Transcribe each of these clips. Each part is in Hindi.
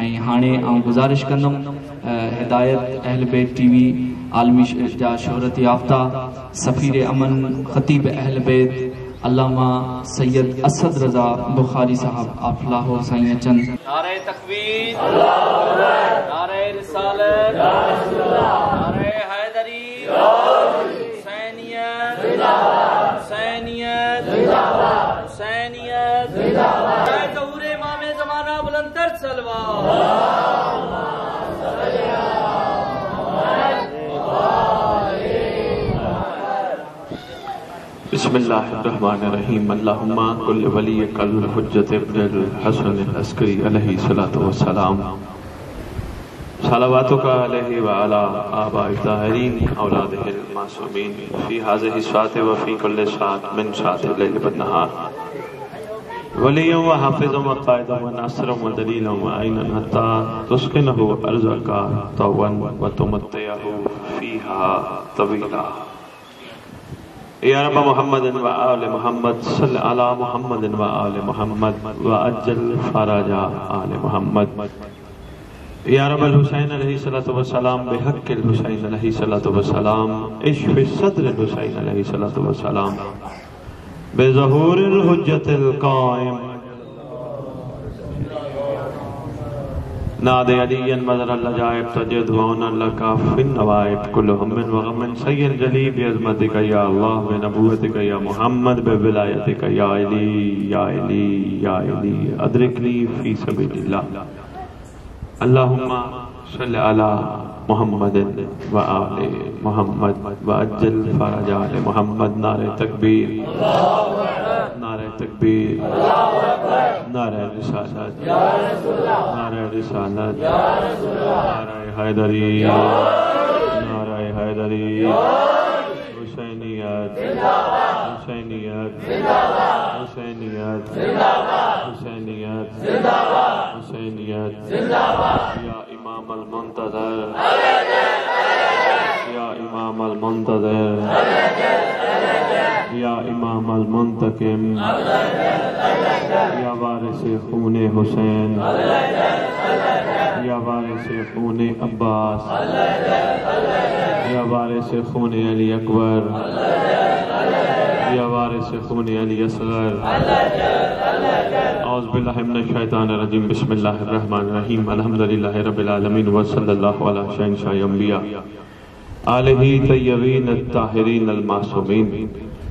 ऐं आउं गुज़ारिश कंदुमि हिदायत, अहल बेत टीवी, आलमी जा शोहरत याफ़्ता, सफ़ीर अमन, ख़तीब अहल बेत, अल्लामा सैयद असद रज़ा बुखारी साहब, आप लाहौर साईं अचनि। नारे तकबीर नारे रिसालत, नारे हैदरी हुसैनियत हुसैनियत हुसैनियत जय तहूर इमाम जमाना बुलंदर सलवा बिस्मिल्लाहिर्रहमानिर्रहीम। अल्लाहुम्मा कुल वली कल हुज्जत इब्न हसन अस्करी अलैहि सलातु व सलाम सलावातु का अलैहि व अला आबाई ताहरीन, औलादिहिल मासूमीन, फ़ी हाज़िहि सात व फ़ी कुल्ल सात मिन सात लैल व नहार। वलियों व हाफिज़ों व कायदों व नासरों व दलीलों व आइनन हत्ता तुस्किनहु अर्ज़का तवन व तुमत्तियहु फीहा तवीला। या रब मोहम्मद आल मोहम्मद सल अला मोहम्मद आल मोहम्मद व अज्जल फराजा आल मोहम्मद या रब हुसैन सलाम बिहक हुसैन सलाम इश्फ सद्र हुसैन सलाम बेज़हूर हुज्जत कायम नादे अलियन मदर लजाइब तजद वौन लका फिन नवाइब कुल हमन व गमन सय्यद जली बि अज़मतिक या अल्लाह व नबुवतिक या मुहम्मद ब विलायतिक या अली या अली या अली, अदरिकनी फ़ी सबीलिल्लाह। अल्लाहुम्मा सल्लि अला मुहम्मद व आले मुहम्मद व अज्जल फरज मुहम्मद नारे तकबीर। नारे तकबीर नारे रिसालत नारे रिसालत नारे हैदरी। नारे हैदरी। हुसैनियत। हुसैनियत। हुसैनियत। हुसैनियत। हुसैनियत। या इमाम अल मुंतजर या इमाम अल मुंतजर या इमाम अल मुंतकिम या वारिस खून हुसैन, या वारिस खून अब्बास, या वारिस खून अली अकबर, या वारिस खून अली असगर। औज़ बिल्लाहि मिनश शैतानिर रजीम। बिस्मिल्लाहिर रहमानिर रहीम। अल्हम्दुलिल्लाहि रब्बिल आलमीन। व सल्लल्लाहु अला शहंशाह अंबिया आलिही तय्यबीन अत्ताहिरीन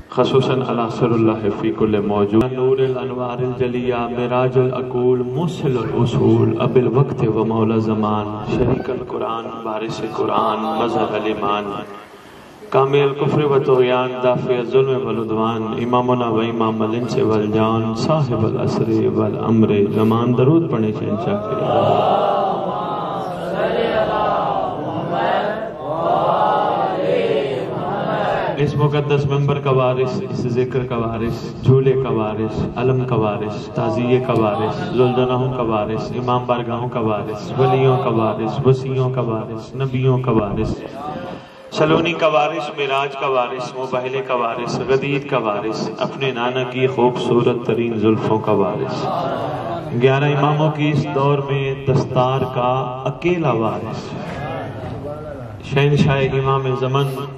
अल मासूमीन खसूसन अला सरुल्लाह फ़ी कुल मौजूद नूर अनवार जलिया मिराज अकूल मुसल उसूल अबिल वक्त व मौला जमान शरीक कुरान बारिश कुरान मजहर अल ईमान कामिल कुफ्र व तुगयान दाफिय जुल्म वल व इमाम अल इंस वल जान साहिब असर वल अम्र जमान दरूद पढ़े शहंशाह इस मुकद्दस मंबर का वारिस इस ज़िक्र का वारिस झूले का वारिस अलम का वारिस ताजिए का वारिस जुलजनाहों का वारिस इमाम बारगाहों का वारिस वलियों का वारिस वसीयों का वारिस नबियों का वारिस सलोनी का वारिस मिराज का वारिस मुबाहले का वारिस गदीद का वारिस अपने नाना की खूबसूरत तरीन जुल्फों का वारिस ग्यारह इमामों की इस दौर में दस्तार का अकेला वारिस शहनशाह इमाम जमन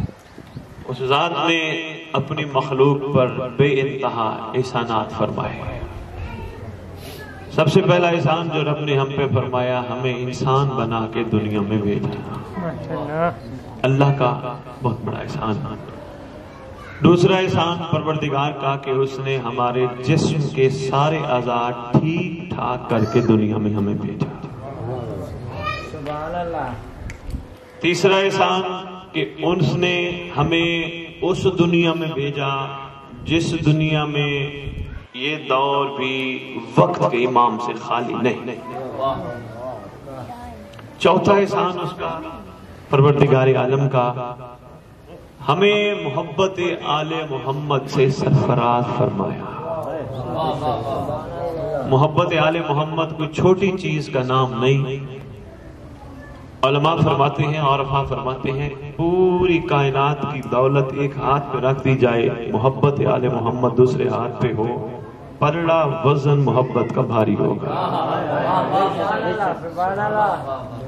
उस जात ने अपनी मखलूक पर बेइंतहा एहसानात फरमाए। सबसे पहला एहसान जो रब ने हम पे फरमाया हमें इंसान बना के दुनिया में भेजा। अल्लाह का बहुत बड़ा एहसान। दूसरा एहसान परवरदिगार का कि उसने हमारे जिस्म के सारे आज़ाद ठीक ठाक करके दुनिया में हमें भेजा। तीसरा एहसान कि उसने हमें उस दुनिया में भेजा, जिस दुनिया में ये दौर भी वक्त के इमाम से खाली नहीं। चौथा एहसान उसका, परवरदिगार आलम का, हमें मोहब्बत आले मोहम्मद से सरफराज फरमाया। मोहब्बत आले मोहम्मद कोई छोटी चीज़ का नाम नहीं अलमा फरमाते हैं, और फरमाते हैं, पूरी कायनात की दौलत एक हाथ पे रख दी जाए, मोहब्बत आले मोहम्मद दूसरे हाथ पे हो, पलड़ा वज़न मोहब्बत का भारी होगा।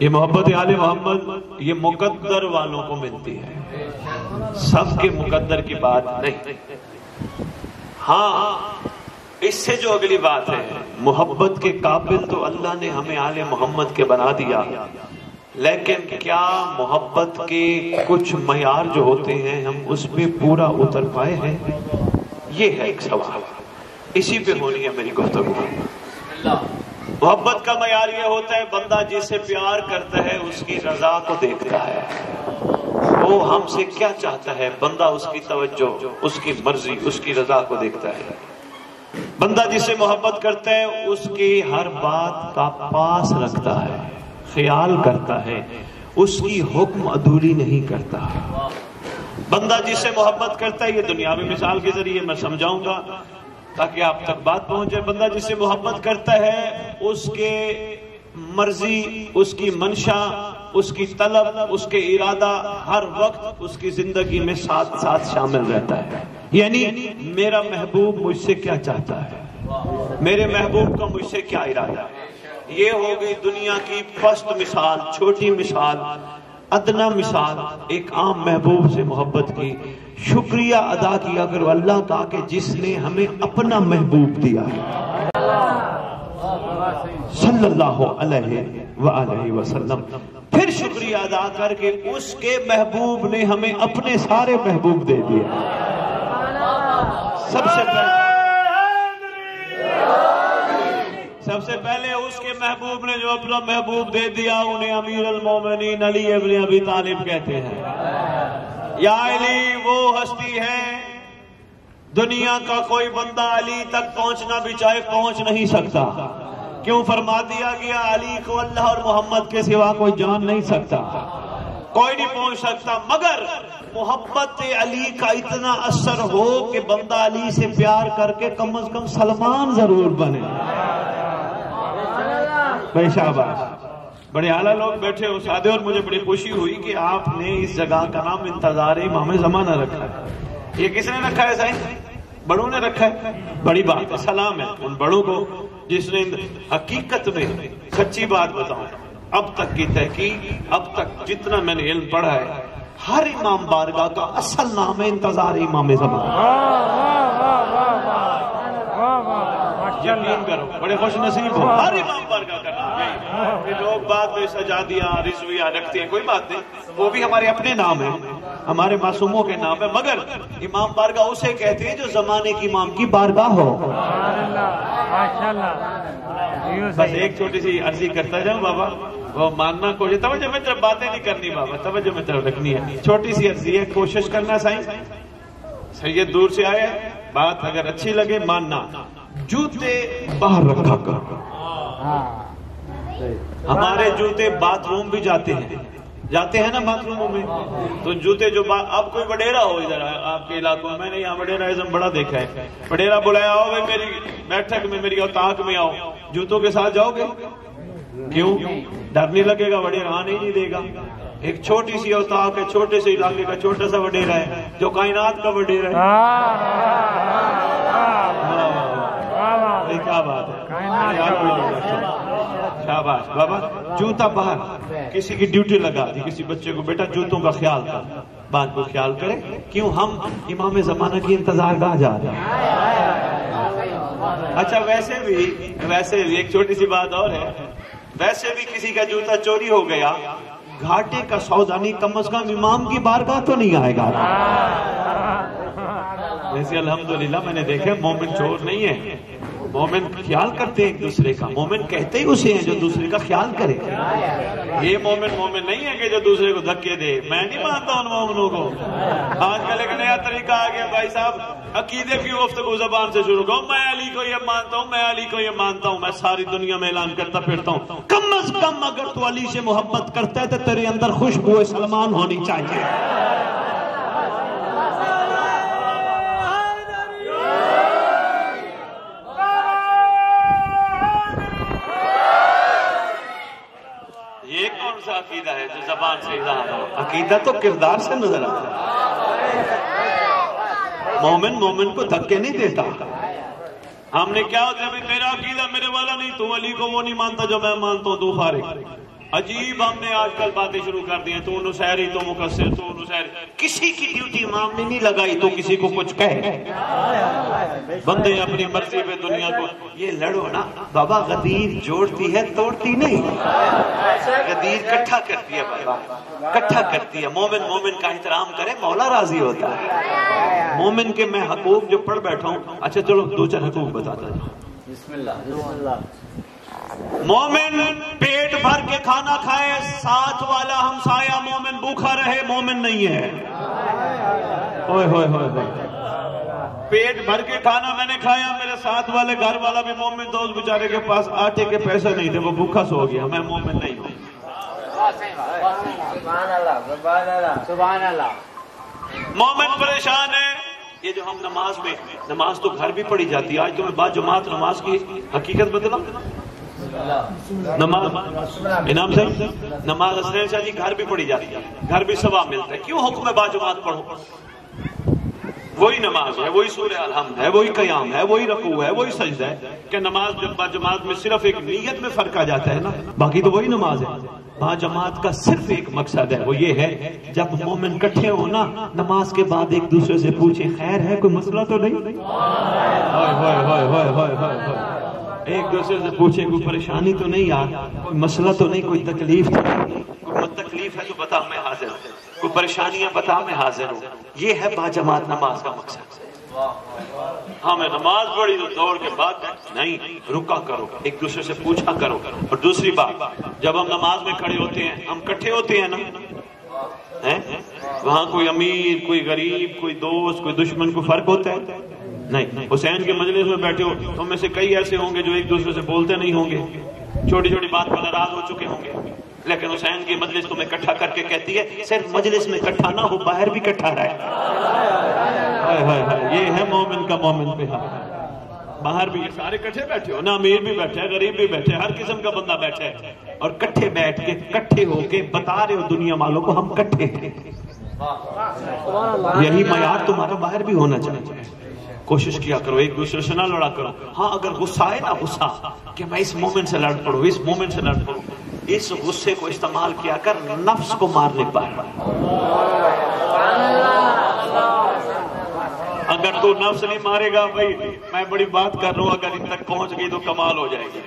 ये मोहब्बत आले मोहम्मद, ये मुकद्दर वालों को मिलती है। सबके मुकद्दर की बात नहीं। हाँ इससे जो अगली बात है, मोहब्बत के काबिल तो अल्लाह ने हमें आले मोहम्मद के बना दिया। लेकिन क्या मोहब्बत के कुछ मैार जो होते हैं, हम उसमें पूरा उतर पाए हैं? ये है एक सवाल। इसी पे होनी है मेरी गुफ्तगु। मोहब्बत का मैार ये होता है, बंदा जिसे प्यार करता है, उसकी रजा को देखता है। वो हमसे क्या चाहता है? बंदा उसकी तवज्जो, उसकी मर्ज़ी, उसकी रजा को देखता है। बंदा जिसे मोहब्बत करता है, उसकी हर बात का पास रखता है। ख्याल करता है, उसकी हुक्म अधूरी नहीं करता। बंदा जिससे मोहब्बत करता है, ये दुनियावी मिसाल के ज़रिए मैं समझाऊँगा, ताकि आप तक बात पहुँचे। बंदा जिससे मोहब्बत करता है, उसके मर्ज़ी, उसकी मंशा, उसकी तलब, उसके इरादा, हर वक्त उसकी ज़िंदगी में साथ साथ शामिल रहता है। यानी, मेरा महबूब मुझसे क्या चाहता है? मेरे महबूब का मुझसे क्या इरादा है? ये हो गई दुनिया की फ़र्स्ट मिसाल, छोटी मिसाल, अदना मिसाल, एक आम महबूब से मोहब्बत की। शुक्रिया अदा किया करो अल्लाह का कि जिसने हमें अपना महबूब दिया सल्लल्लाहु अलैहि वसल्लम। फिर शुक्रिया अदा करके उसके महबूब ने हमें अपने सारे महबूब दे दिए सबसे पहले सबसे पहले उसके महबूब ने जो अपना महबूब दे दिया, उन्हें अमीर अलमोमिन अली अबन अबी तालिब कहते हैं। या अली, वो हस्ती है। दुनिया का कोई बंदा अली तक पहुँचना भी चाहे पहुँच नहीं सकता। क्यों फरमा दिया गया? अली को अल्लाह और मोहम्मद के सिवा कोई जान नहीं सकता। कोई नहीं पहुँच सकता। मगर मोहब्बत अली का इतना असर हो कि बंदा अली से प्यार करके कम अज कम सलमान ज़रूर बने। भाई शाबाश बड़े आला लोग बैठे हो सादे और मुझे बड़ी खुशी हुई कि आपने इस जगह का नाम इंतज़ार इमाम जमाना रखा है ये किसने रखा है साईं बड़ों ने रखा है बड़ी बात है सलाम है उन बड़ों को जिसने हकीकत में सच्ची बात बताऊँ अब तक की तहकीक अब तक जितना मैंने इल्म पढ़ा है हर इमाम बारगाह का असल नाम है इंतज़ार इमाम जमाना यकीन करो बड़े खुश नसीब हो हर इमाम बारगाह का लोग बाद में सजादियाँ, रिजविया रखते हैं, कोई बात नहीं। वो भी हमारे अपने नाम है, हमारे मासूमों के नाम है, मगर इमाम बारगाह उसे कहते हैं जो जमाने की इमाम की बारगाह हो। बस एक छोटी सी अर्जी करता जाऊँ, बाबा। वो मानना कोशिश, तवज्जो में तरफ़ बातें नहीं करनी, बाबा, तवज्जो में तरफ़ रखनी है। छोटी सी अर्जी है, कोशिश करना साईं। सैयद दूर से आए बात अगर अच्छी लगे, मानना। जूते बाहर रखा कर। हमारे जूते बाथरूम भी जाते हैं। जाते हैं ना बाथरूमों में? तो जूते जो अब कोई बडेरा हो इधर आपके इलाकों में? मैंने यहाँ बडेरा बड़ा देखा है। बडेरा बुलाया आओ भाई मेरी बैठक में मेरी ताक में आओ। जूतों के साथ जाओगे? क्यों? डर नहीं लगेगा वडेरा आने ही नहीं देगा। एक छोटी सी अवताक है छोटे से इलाके का छोटा सा वडेरा है जो कायनात का वडेरा है। क्या बात है। शाबाश। बाबा जूता बाहर किसी की ड्यूटी लगा दी किसी बच्चे को बेटा जूतों का ख्याल कर। बात को ख्याल करें। क्यों हम इमाम जमाना की इंतज़ार गाह जा रहे हैं? अच्छा वैसे भी वैसे भी एक छोटी सी बात और है। वैसे भी किसी का जूता चोरी हो गया घाटे का सौदानी कम अज कम इमाम की बारगाह तो नहीं आएगा। वैसे अल्हम्दुलिल्लाह मैंने देखा मोमिन चोर नहीं है। मोमिन ख्याल करते हैं एक दूसरे का। मोमिन कहते ही उसे हैं जो दूसरे का ख्याल करे। ये मोमिन मोमिन नहीं है कि जो दूसरे को धक्के दे। मैं नहीं मानता उन मोमिनों को। आजकल एक नया तरीका आ गया भाई साहब। अकीदे की गुफ्तगु जबान से शुरू करो। मैं अली को ये मानता हूँ, मैं अली को ये मानता हूँ। मैं सारी दुनिया में ऐलान करता फिरता हूँ। कम अज कम अगर तू अली से मोहब्बत करता है तो तेरे अंदर खुशबू सलमान होनी चाहिए ये कौन सा अकीदा है जो जबान से इजहार हो। अकीदा तो किरदार से नज़र आता है। मोमिन मोमिन को धक्के नहीं देता। हमने क्या होता है तेरा अकीदा मेरे वाला नहीं तू अली को वो नहीं मानता जो मैं मानता हूँ तू फारिग अजीब हमने आजकल बातें शुरू कर दी हैं तू नुसैरी तो मुकसर तू नुसैरी किसी की ड्यूटी इमाम ने नहीं लगाई तो किसी को कुछ कहे। बंदे अपनी मर्ज़ी पे दुनिया को ये लड़ो ना, बाबा गदीर जोड़ती है, तोड़ती नहीं। गदीर इकट्ठा करती है बाबा इकट्ठा करती है। मोमिन मोमिन का एहतराम करे, मौला राज़ी होता है। मोमिन के मैं हकूक जो पढ़ बैठा हूँ। अच्छा चलो दो चार हकूक बताता हूँ। मोमिन पेट भर के खाना खाए साथ वाला हमसाया मोमिन भूखा रहे मोमिन नहीं है। ओए होए होए होए। पेट भर के खाना मैंने खाया मेरे साथ वाले घर वाला भी मोमिन दोस्त बेचारे के पास आटे के पैसे नहीं थे वो भूखा सो गया मैं मोमिन नहीं हूँ। मोमिन परेशान है। ये जो हम नमाज़ में नमाज़ तो घर भी पढ़ी जाती है आज तुम्हें बाद जमात नमाज़ की हकीकत बदला नमाज़, इनाम साहब नमाज़ असरैन शाह जी, घर भी पढ़ी जाती है। घर भी सवाब मिलता है। क्यों हुक्म बाजमात पढ़ो? वही नमाज़ है, वही सूर्य अलहमद है, वही कयाम है, वही रकू है, वही सजदा है। कि नमाज़ जब में सिर्फ़ एक नीयत में फ़र्क आ जाता है ना? बाकी तो वही नमाज़ है। बाजमात का सिर्फ़ एक मकसद है, वो ये है, जब मोमिन इकट्ठे हो ना, नमाज़ के बाद एक दूसरे से पूछे, खैर है, कोई मसला तो नहीं? एक दूसरे से पूछे, कोई परेशानी तो नहीं यार? कोई मसला तो नहीं? कोई तकलीफ़ तो नहीं? कोई तकलीफ़ है तो बता, मैं हाजिर हूँ। कोई परेशानियाँ बता, मैं हाजिर हूँ। ये है बाजमात नमाज़ का मकसद। हाँ मैं नमाज़ पढ़ी तो दौड़ के बाद नहीं, रुका करो। एक दूसरे से पूछा करो। और दूसरी बात, जब हम नमाज़ में खड़े होते हैं, हम इकट्ठे होते हैं ना? हैं? वहाँ कोई अमीर, कोई गरीब, कोई दोस्त, कोई दुश्मन को फ़र्क होता है? नहीं हुसैन के मजलिस में बैठे हो तो में से कई ऐसे होंगे जो एक दूसरे से बोलते नहीं होंगे। छोटी छोटी बात पर नाराज़ हो चुके होंगे। लेकिन हुसैन की मजलिस तुम्हें इकट्ठा करके कहती है सिर्फ़ मजलिस में इकट्ठा ना हो बाहर भी इकट्ठा रहे। ये है मोमिन का मोमिन पे बाहर भी सारे इकट्ठे बैठे हो? ना अमीर भी बैठे गरीब भी बैठे हर किस्म का बंदा बैठे है। और इकट्ठे बैठ के इकट्ठे होके बता रहे हो दुनिया वालों को हम इकट्ठे हैं। यही मैार तुम्हारा बाहर भी होना चाहिए। कोशिश किया करो, एक दूसरे से ना लड़ा करो। हाँ अगर गुस्सा है ना गुस्सा, कि मैं इस मोमेंट से लड़ पड़ू, इस मोमेंट से लड़ पड़ू। इस गुस्से को इस्तेमाल किया कर नफ्स को मारने पर अगर तू नफ्स नहीं मारेगा भाई, मैं बड़ी बात कर रहा हूँ, अगर इन तक पहुँच गई तो कमाल हो जाएगी।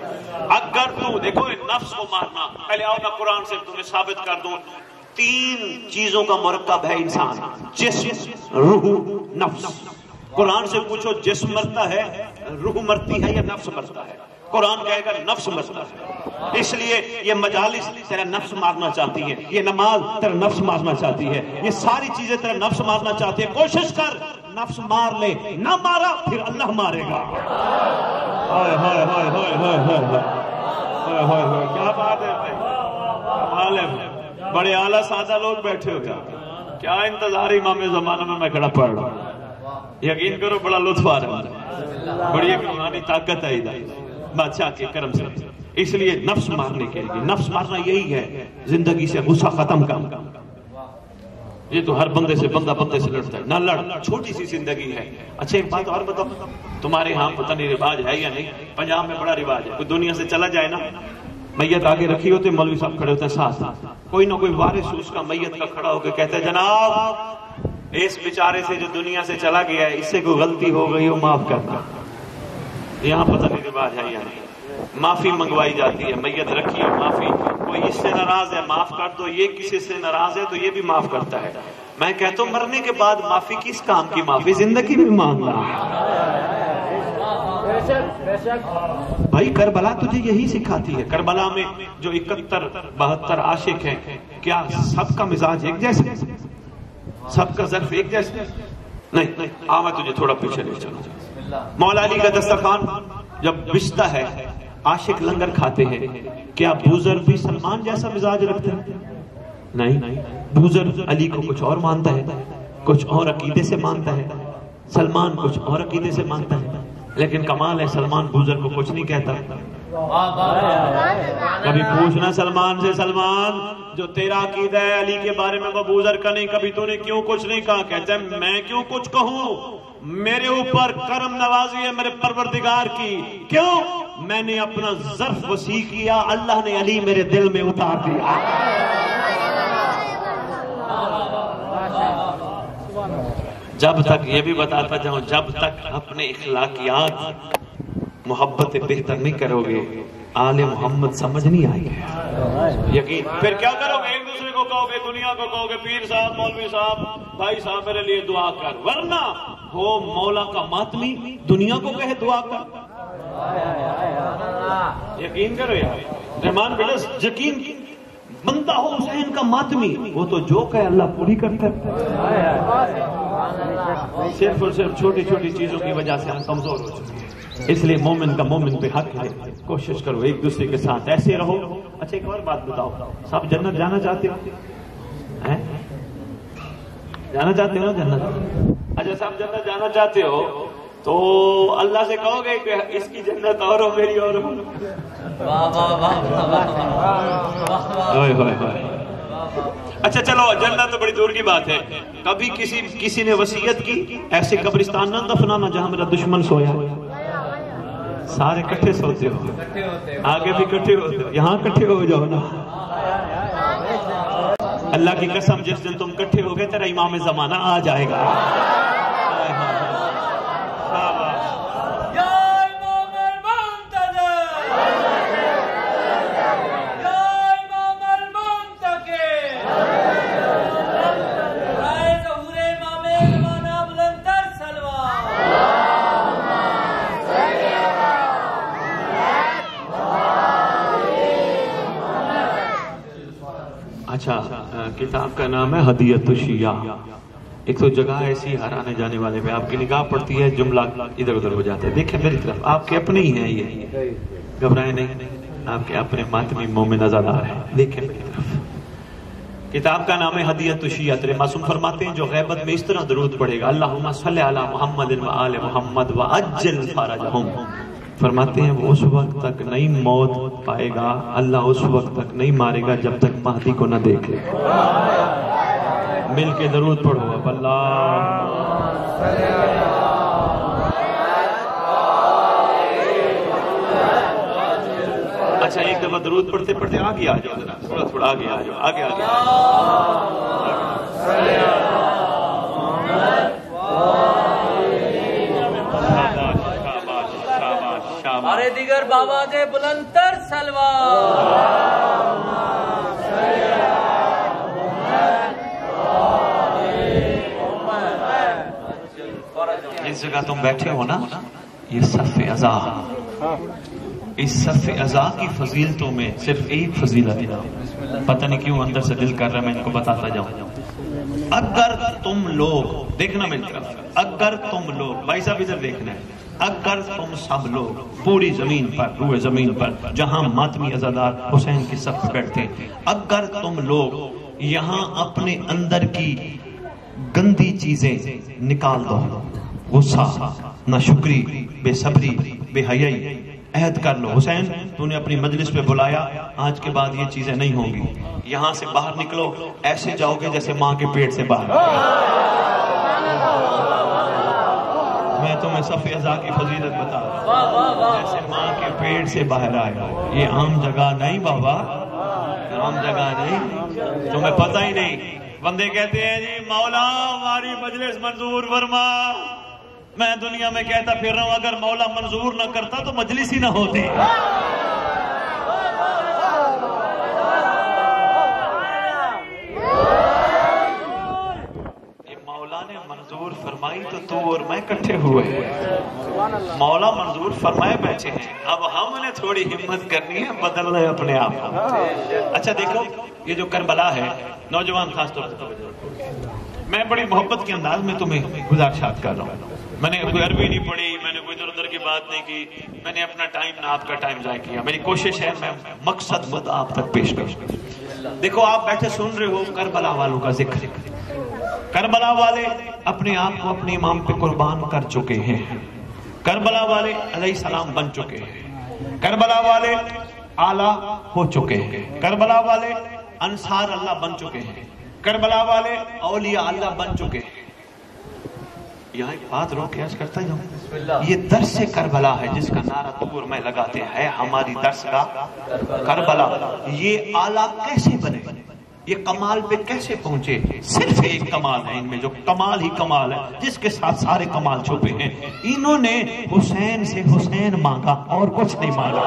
अगर तू, देखो नफ्स को मारना, पहले आओ ना कुरान से, तुम्हें साबित कर दूँ। तीन चीज़ों का मरकब है इंसान जिस्म रूह, नफ्स। कुरान से पूछो, जिस्म मरता है, रूह मरती है या नफ्स मरता है? कुरान कहेगा, नफ्स मरता है। इसलिए ये मजालिस तेरा नफ्स मारना चाहती है, ये नमाज़ तेरा नफ्स मारना चाहती है, ये सारी चीज़ें तेरा नफ्स मारना चाहती है। कोशिश कर, नफ्स मार ले, ना मारा, फिर अल्लाह मारेगा। हाय हाय हाय हाय हाय हाय हाय। हाय क्या बात है भाई? बड़े आला सादा लोग बैठे हो क्या? क्या इंतज़ार इमाम जमाना में मैं खड़ा पढ़ रहा हूँ। यकीन करो, बड़ा लुत्फ आ रहा बड़ी एक रूहानी ताकत इधर बादशाह के कर्म से। इसलिए नफ्स मारने के लिए। नफ्स मारना यही है, ज़िंदगी से गुस्सा खत्म का। ये तो हर बंदे से, बंदा बंदे से लड़ता है। ना लड़, छोटी सी ज़िंदगी है। अच्छा एक बात और बताओ। तुम्हारे यहाँ पता नहीं रिवाज है या नहीं। पंजाब में बड़ा रिवाज है। कोई दुनिया से चला जाए ना। मैयत आगे रखी होती, मौलवी साहब खड़े होते हैं साथ। कोई ना कोई वारिस उसका मैयत का खड़ा होकर कहते है, जनाब इस बेचारे से जो दुनिया से चला गया है, इससे कोई गलती हो गई हो, माफ़ करना यहाँ पता नहीं रिवाज है या माफ़ी मंगवाई जाती है, मैयत रखी है, माफ़ी। कोई इससे नाराज़ है, माफ़ कर दो। ये किसी से नाराज़ है तो ये भी माफ़ करता है। मैं कहता हूँ, मरने के बाद माफ़ी किस काम की माफ़ी? ज़िंदगी में मांगना। भाई, करबला तुझे यही सिखाती है। करबला में जो इकहत्तर, बहत्तर आशिक हैं, क्या सबका मिजाज एक जैसा? सबका जर्फ एक जैसा। नहीं नहीं आ मैं तुझे थोड़ा पीछे ले चलूँगा मौला अली का दस्तरखान जब बिछता है, आशिक लंगर खाते हैं, क्या बूजर भी सलमान जैसा मिजाज रखते हैं? नहीं, बूजर अली को कुछ और मानता है, कुछ और अकीदे से मानता है, सलमान कुछ और अकीदे से मानता है, लेकिन कमाल है, सलमान बूजर को कुछ नहीं कहता। कभी पूछना सलमान से सलमान जो तेरा अकीदा है अली के बारे में वो बूजर का नहीं कभी तूने क्यों कुछ नहीं कहा? कहते हैं, मैं क्यों कुछ कहूँ? मेरे ऊपर करम नवाजी है मेरे परवरदिगार की। क्यों? मैंने अपना जर्फ वसी किया अल्लाह ने अली मेरे दिल में उतार दिया। जब तक ये भी बताता जाऊँ जब तक अपने इखलाकियात मोहब्बत बेहतर नहीं करोगे। आले मोहम्मद समझ नहीं आएँगे यकीन। फिर क्या करोगे? एक दूसरे को कहोगे, दुनिया को कहोगे, पीर साहब, मौलवी साहब, भाई साहब, मेरे लिए दुआ कर। वरना हो मौला का मातमी, दुनिया को कहे दुआ कर। यकीन करो यार। रहमान बेटा यकीन। बंदा हो हुसैन का मातमी, वो तो जो कहे अल्लाह पूरी करता है। सिर्फ़ और सिर्फ़ छोटी छोटी चीज़ों की वजह से हम कमज़ोर हो चुके हैं। इसलिए मोमिन का मोमिन पे हक है। कोशिश करो एक दूसरे के साथ ऐसे रहो। अच्छा एक और बात बताओ। सब जन्नत जाना चाहते हो? हैं? जाना चाहते हो ना जन्नत? अच्छा सब जन्नत जाना चाहते हो तो अल्लाह से कहोगे कि इसकी जन्नत और हो मेरी और हो? अच्छा चलो जन्नत तो बड़ी दूर की बात है। कभी किसी किसी ने वसीयत की? ऐसे कब्रिस्तान न दफनाना जहाँ मेरा दुश्मन सोया। सारे इकट्ठे सोते हो। आगे भी इकट्ठे होते हो। यहाँ इकट्ठे हो जाओ ना। अल्लाह की कसम, जिस दिन तुम इकट्ठे हो गए तेरा इमाम जमाना आ जाएगा हाय, हाय, हाय। शाबाश। या इमाम अल-मुंतज़र या इमाम अल-मुंतकिर राय ज़हूर इमाम ज़माना बुलंदर सलवार अच्छा अ, किताब का नाम है हदियत शिया। एक तो जगह ऐसी हर आने जाने वाले पे आपकी निगाह पड़ती है, जुमला इधर उधर हो जाता है। देखें मेरी तरफ़, आपके अपने ही हैं ये। घबराए नहीं, आपके अपने मातमी मोमिन अजादार हैं। देखें मेरी तरफ़। किताब का नाम है हदियत शिया। तेरे मासूम फरमाते हैं, जो गैबत में इस तरह दरूद पड़ेगा अल्लाहुम्मा सल्ली अला मोहम्मद मोहम्मद व अज्जल फरजहुम। फरमाते हैं उस वक्त तक नहीं मौत पाएगा, अल्लाह उस वक्त तक नहीं मारेगा जब तक महदी को न देख मिल के दरूद पढ़ो अब, अल्लाह। अच्छा एक दफ़ा पढ़ते पढ़ते आगे आ जाओ थोड़ा थोड़ा आगे आ जाओ, आगे आगे शाबाश दिगर बाबा दे बुलंदर सलवार। इस जगह तुम बैठे हो ना, ये सफ़ अजा। इस सफ़ अजा की फजीलतों में सिर्फ़ एक फजीलत है। पता नहीं क्यों अंदर से दिल कर रहा है, मैं इनको बताता जाऊँ। अगर तुम लोग, देखना मेरी तरफ़। अगर तुम लोग, भाई साहब इधर देखना है। अगर तुम सब लोग पूरी ज़मीन पर रूए ज़मीन पर, जहाँ मातमी अजादार हुसैन की सफ बैठते हैं। अगर तुम लोग यहाँ अपने अंदर की गंदी चीज़ें निकाल दो, गुस्सा, नाशुक्री, बेसब्री, बेहयाई, अहद कर लो। हुसैन, तूने अपनी मजलिस पे बुलाया, आज के बाद ये चीज़ें नहीं होंगी। यहाँ से बाहर निकलो, ऐसे जाओगे जैसे माँ के पेट से बाहर। मैं तुम्हें सफ़े अजा की फजीलत बता हूँ। जैसे माँ के पेट से बाहर आया ये आम जगह नहीं बाबा आम जगह नहीं तुम्हें पता ही नहीं बंदे कहते हैं जी मौला हमारी मजलिस मंजूर वर्मा मैं दुनिया में कहता फिर रहा हूँ अगर मौला मंजूर ना करता तो मजलिस ही ना होती ये मौला ने मंजूर फरमाई तो तू और मैं इकट्ठे हुए। मौला मंजूर फरमाए बैठे हैं। अब हमने थोड़ी हिम्मत करनी है बदलना है अपने आप। अच्छा देखो, ये जो करबला है, नौजवान खास तौर पर। मैं बड़ी मोहब्बत के अंदाज में तुम्हें गुजारिशात कर रहा हूँ। मैंने कोई अरबी नहीं पढ़ी, मैंने कोई इधर उधर की बात नहीं की। मैंने अपना टाइम ना आपका टाइम जाय किया। मेरी कोशिश है, मैं मकसद मत आप तक पेश करूँ। देखो, आप बैठे सुन रहे हो करबला वालों का ज़िक्र। करबला वाले अपने आप को अपने इमाम पे कुर्बान कर चुके हैं। करबला वाले अलैहि सलाम बन चुके हैं। करबला वाले आला हो चुके हैं। करबला वाले अंसार अल्लाह बन चुके हैं। करबला वाले औलिया अल्लाह बन चुके हैं। यहाँ एक बात रोक अर्ज़ करता जाऊँ ये दर्श करबला है जिसका नारा दूर में लगाते हैं। हमारी दर्श का करबला। ये आला कैसे बने? ये कमाल पे कैसे पहुँचे? सिर्फ़ एक कमाल है इनमें जो कमाल ही कमाल है, जिसके साथ सारे कमाल छुपे हैं। इन्होंने हुसैन से हुसैन मांगा, और कुछ नहीं मांगा।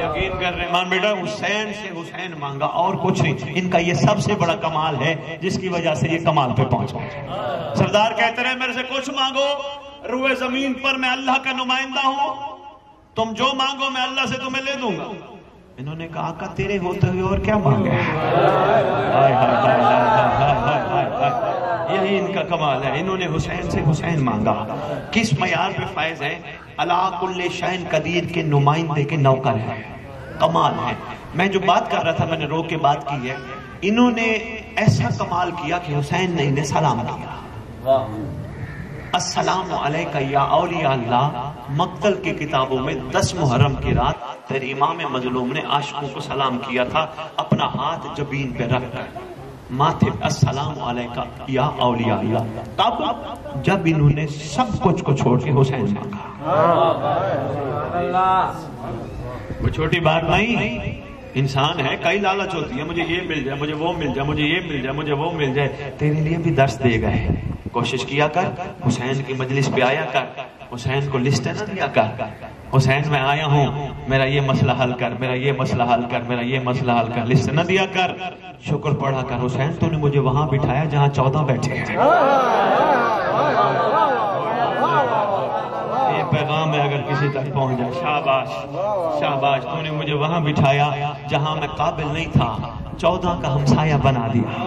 यकीन कर रहे मान बेटा, हुसैन से हुसैन मांगा, और कुछ नहीं। इनका ये सबसे बड़ा कमाल है, जिसकी वजह से ये कमाल पे पहुँचा। सरदार कहते रहे, मेरे से कुछ मांगो, रुए ज़मीन पर मैं अल्लाह का नुमाइंदा हूँ। तुम जो मांगो मैं अल्लाह से तुम्हें ले दूँगा। इन्होंने कहा का तेरे होते हुए और क्या मांगे? यही इनका कमाल है। इन्होंने हुसैन से हुसैन मांगा। किस मैार पे फैज है? अलाकुल्ल शहन कदीर के नुमाइंदे के नौकर है। कमाल है। मैं जो बात कर रहा था मैंने रो के बात की है। इन्होंने ऐसा कमाल किया कि हुसैन ने इन्हें सलाम किया। का या अल्लाह। मक्तल की किताबों में दस मुहर्रम की रात तरीमा में मजलूम ने आशिकों को सलाम किया था अपना हाथ जबीन पे रख कर। माथे असलाम का या औलिया तब जब इन्होंने सब कुछ को छोड़ के हुसैन मांगा वो छोटी बात नहीं इंसान है, कई लालच होती है, मुझे ये मिल जाए, मुझे वो मिल जाए, मुझे ये मिल जाए, मुझे वो मिल जाए। तेरे लिए भी दर्श दे गए कोशिश किया कर, हुसैन की मजलिस पे आया कर, हुसैन को लिस्ट न दिया कर। हुसैन, मैं आया हूँ, मेरा ये मसला हल कर, मेरा ये मसला हल कर, मेरा ये मसला हल कर, लिस्ट न दिया कर। शुक्र पढ़ा कर, हुसैन, तूने मुझे वहाँ बिठाया जहाँ चौदह बैठे हैं ये पैगाम है अगर किसी तक पहुँच जाए। शाबाश शाबाश, तूने मुझे वहाँ बिठाया जहाँ मैं काबिल नहीं था। चौदह का हमसाया बना दिया।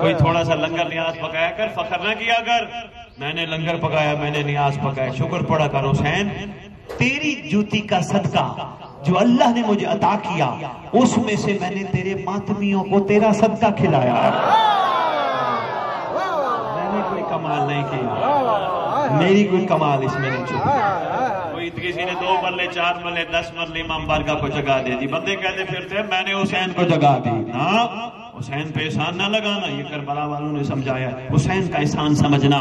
कोई थोड़ा सा लंगर न्याज पकाया कर, फखर ना किया कर। मैंने लंगर पकाया, मैंने न्याज पकाया। शुक्र पड़ा कर हुसैन, तेरी जूती का सदका जो अल्लाह ने मुझे अता किया, उसमें से मैंने तेरे मातमियों को तेरा सदका खिलाया। मैंने कोई कमाल नहीं किया। मेरी कोई कमाल इसमें नहीं छुपी। कोई किसी ने दो मरले चार मरले दस मरले इमाम बारगा को जगा दे दी। बंदे कहते फिरते मैंने हुसैन को जगा दी। ना हुसैन पे एहसान ना लगाना ये करबला वालों ने समझाया। हुसैन का एहसान समझना।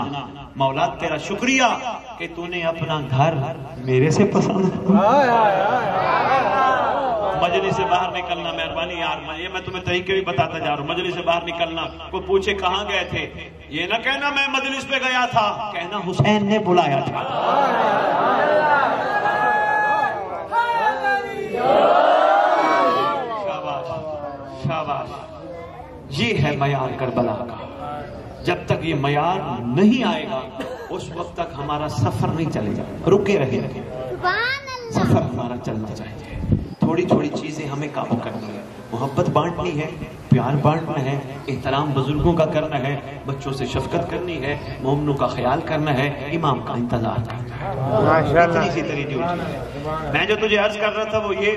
मौला तेरा शुक्रिया कि तूने अपना घर मेरे से पसंद मजलिस से बाहर निकलना मेहरबानी यार ये मैं तुम्हें तरीके भी बताता जा रहा हूँ मजलिस से बाहर निकलना। कोई पूछे कहाँ गए थे? ये ना कहना मैं मजलिस पे गया था कहना हुसैन ने बुलाया था। शाबाश शाबाश। ये है मयार करबला का। जब तक ये मयार नहीं आएगा उस वक्त तक हमारा सफ़र नहीं चलेगा। रुके रहे सफ़र हमारा चलना चाहिए। थोड़ी थोड़ी चीज़ें हमें काबू करनी है। मोहब्बत बांटनी है प्यार बांटना है एहतराम बुज़ुर्गों का करना है बच्चों से शफकत करनी है मोमनों का ख्याल करना है इमाम का इंतज़ार करना है। मैं जो तुझे अर्ज़ कर रहा था वो ये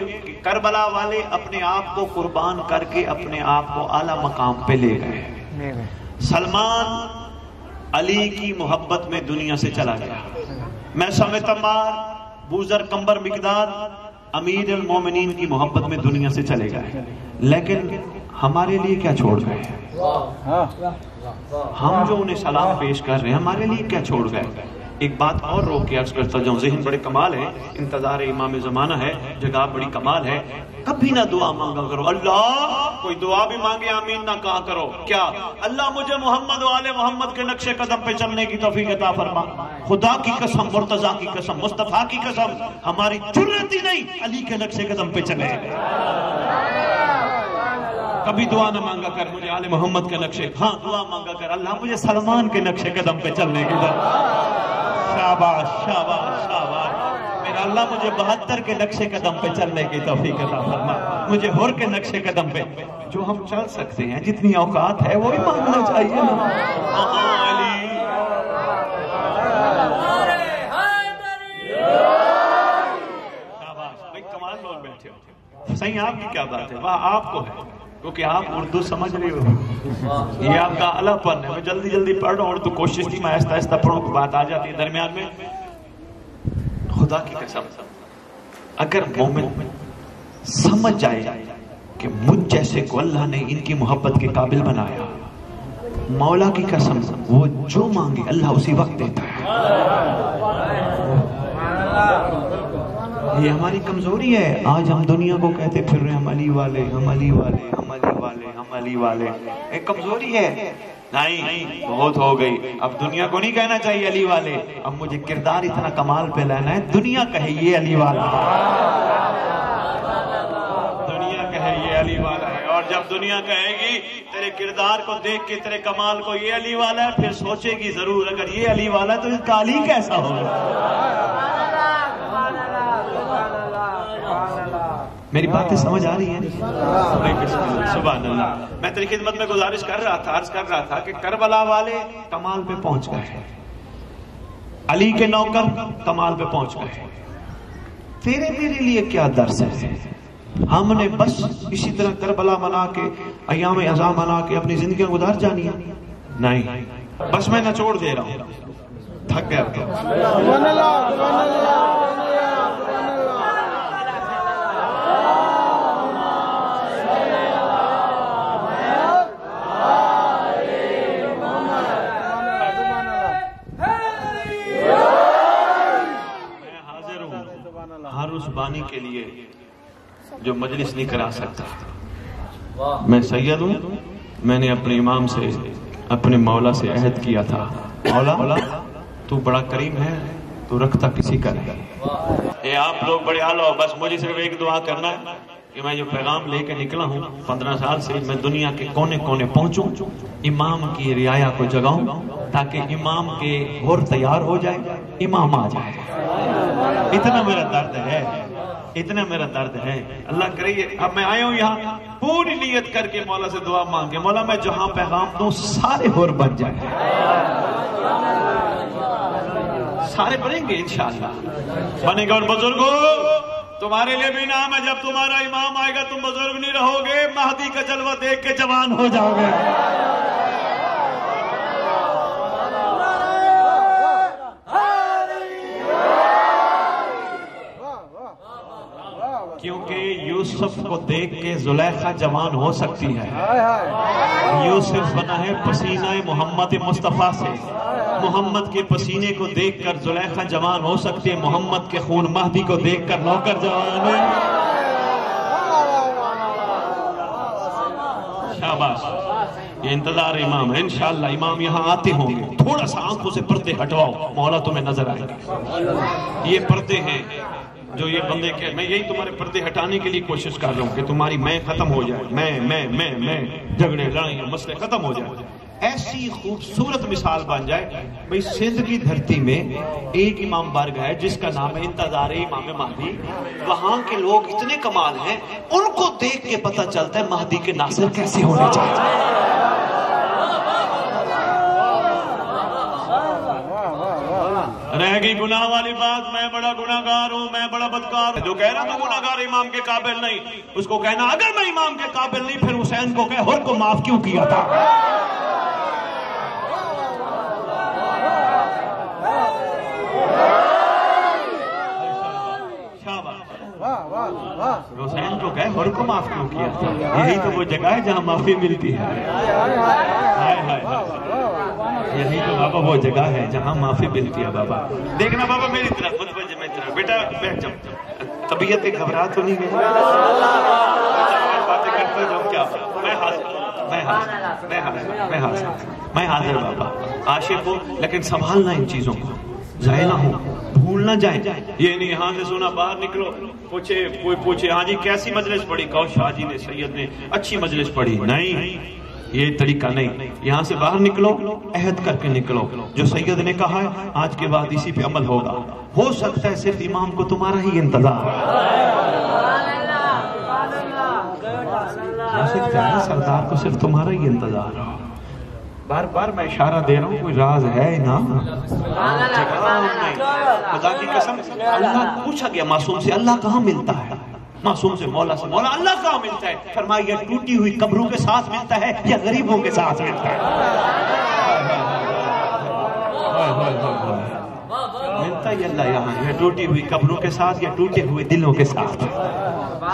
करबला वाले अपने आप को कुर्बान करके अपने आप को आला मकाम पे ले गए। सलमान अली की मोहब्बत में दुनिया से चला गया। मैं समय तमार बूजर कंबर मिकदार अमीर मोमिन की मोहब्बत में दुनिया से चले गए। लेकिन हमारे लिए क्या छोड़ गए? हम जो उन्हें सलाम पेश कर रहे हैं हमारे लिए क्या छोड़ गए? एक बात और रोक के अर्ज़ करता जाऊँ जहन बड़े कमाल है इंतज़ार इमाम जमाना है, जगह बड़ी कमाल है, कभी ना दुआ मांगा करो। अल्लाह, कोई दुआ भी मांगे, आमीन ना कहा करो। क्या? अल्लाह मुझे मोहम्मद वाले मोहम्मद के नक्शे कदम पे चलने की तौफीक अता फरमा। खुदा की कसम, मुर्तजा की कसम, मुस्तफ़ा की कसम, हमारी ही नहीं, अली के नक्शे कदम पे चले। कभी दुआ ना मांगा कर मुझे आले मोहम्मद के नक्शे। हाँ दुआ मांगा कर, अल्लाह मुझे सलमान के नक्शे कदम पे चलने की दर शाबाश शाबाश मेरा अल्लाह मुझे बहत्तर के नक्शे कदम पे चलने की तौफीक अता फरमा। मुझे हुर के नक्शे कदम पे। जो हम चल सकते हैं, जितनी औकात है, वो ही मांगना चाहिए ना। शाबाश। भाई बैठे हो। सही आपकी क्या बात है? वाह, आपको है। क्योंकि आप उर्दू समझ रहे हो। ये आपका अलापन है। मैं जल्दी जल्दी पढ़ रहा हूँ उर्दू कोशिश की, मैं आहिस्ता आहिस्ता पढ़ूं तो बात आ जाती है दरमियान में। खुदा की कसम, अगर मोमिन समझ जाए कि मुझ जैसे को अल्लाह ने इनकी मोहब्बत के काबिल बनाया, मौला की कसम, वो जो मांगे अल्लाह उसी वक्त देता है। ये हमारी कमज़ोरी है। आज हम दुनिया को कहते फिर रहे हम अली वाले, हम अली वाले, हम अली वाले, हम अली वाले। एक कमज़ोरी है। नहीं, बहुत हो गई। अब दुनिया को नहीं कहना चाहिए अली वाले। अब मुझे किरदार इतना कमाल पे लेना है, दुनिया कहे ये अली वाला। दुनिया कहे ये अली वाला है। और जब दुनिया कहेगी, तेरे किरदार को देख के, तेरे कमाल को ये अली वाला है, फिर सोचेगी ज़रूर, अगर ये अली वाला है तो इसका अली कैसा होगा? मेरी बातें समझ आ रही हैं। सुबह मैं तेरी खिदमत में गुजारिश कर रहा था अर्ज़ कर रहा था कि करबला वाले कमाल पे पहुँच गए अली के नौकर कमाल पे पहुँच गए तेरे मेरे लिए क्या दर्श है? हमने बस इसी तरह करबला मना के अयाम अजा मना के अपनी ज़िंदगी गुजार जानी है। नहीं बस मैं नचोड़ दे रहा हूँ। थक गया अब तो। मैं हाजिर हूँ हर उस बानी के लिए जो मजलिस नहीं करा सकता। मैं सैयद हूँ। मैंने अपने इमाम से अपने मौला से अहद किया था। मौला मौला तू बड़ा करीम है तू रखता किसी का नहीं। ये आप लोग बड़े आलो बस मुझे सिर्फ़ एक दुआ करना है कि मैं जो पैगाम लेके निकला हूँ पंद्रह साल से मैं दुनिया के कोने कोने पहुंचूं इमाम की रियाया को जगाऊं ताकि इमाम के और तैयार हो जाए इमाम आ जाए। इतना मेरा दर्द है। इतना मेरा दर्द है। अल्लाह करिए, अब मैं आया हूँ यहाँ। पूरी नीयत करके मौला से दुआ मांगे। मौला, मैं जहाँ पैगाम दूँ, सारे होर बन जाए। सारे बनेंगे इंशाल्लाह बनेगा और बुजुर्गो। तुम्हारे लिए भी नाम है, जब तुम्हारा इमाम आएगा, तुम बुज़ुर्ग नहीं रहोगे। महदी का जलवा देख के जवान हो जाओगे क्योंकि यूसुफ को देख के जुलेखा जवान हो सकती है। यूसुफ बना है पसीना मोहम्मद मुस्तफ़ा से। मोहम्मद के पसीने को देखकर जुलेखा जवान हो सकती है। मोहम्मद के खून महदी को देखकर नौकर जवान है। शाबाश। ये इंतज़ार इमाम है। इंशाल्लाह इमाम यहाँ आते होंगे। थोड़ा सा आँखों से पर्दे हटवाओ। मौला तुम्हें नज़र आएँगे। ये पर्दे हैं। जो ये बंदे के, मैं यही तुम्हारे पर्दे हटाने के लिए कोशिश कर रहा हूँ कि तुम्हारी मैं खत्म हो जाए, मैं मैं मैं मैं, झगड़े लड़ाई मसले खत्म हो जाए। ऐसी खूबसूरत मिसाल बन जाए, भाई सिंध की धरती में एक इमाम बर्ग है, जिसका नाम है इंतज़ार इमाम महदी। वहाँ के लोग इतने कमाल हैं, उनको देख के पता चलता है महदी के नासिर कैसे होने चाहिए। रह गई गुनाह वाली बात। मैं बड़ा गुनाहगार हूँ, मैं बड़ा बदकार जो कह रहा था गुनाहगार इमाम के काबिल नहीं। उसको कहना, अगर मैं इमाम के काबिल नहीं, फिर हुसैन को कह, हुर को माफ़ क्यों किया था? हुसैन को कहे, हुर को माफ़ क्यों किया यही तो वो जगह है जहाँ माफ़ी मिलती है। हाय हाय हाय। यही तो बाबा वो जगह है जहाँ माफ़ी मिलती है बाबा देखना बाबा मेरी तरफ़ मुतवज्जे मेरी तरफ़ बेटा बैठ जाओ तबीयत घबरा तो नहीं गई बातें करते जाओ क्या मैं हाजिर मैं हाजिर मैं हाजिर मैं हाजिर मैं हाजिर बाबा आशिक हूँ लेकिन संभालना इन चीज़ों को जाए ना हो भूल ना जाए ये नहीं यहाँ से सुना बाहर निकलो पूछे कोई पूछे हाँ जी कैसी मजलिस पड़ी कहो शाह जी ने सैयद ने अच्छी मजलिस पड़ी नहीं ये तरीका नहीं। यहाँ से बाहर निकलो अहद करके निकलो। जो सैयद ने कहा है आज के बाद इसी पे अमल होगा। हो सकता है सिर्फ़ इमाम को तुम्हारा ही इंतज़ार सरदार को सिर्फ़ तुम्हारा ही इंतज़ार बार बार मैं इशारा दे रहा हूँ कोई राज है ना? खुदा की कसम अल्लाह पूछा गया मासूम से अल्लाह कहाँ मिलता है? मासूम से मौला से मौला अल्लाह कहाँ मिलता है? फरमाया या टूटी हुई कब्रों के साथ मिलता है या गरीबों के साथ मिलता है। मिलता ही अल्लाह यहाँ या टूटी हुई कब्रों के साथ या टूटे हुए दिलों के साथ,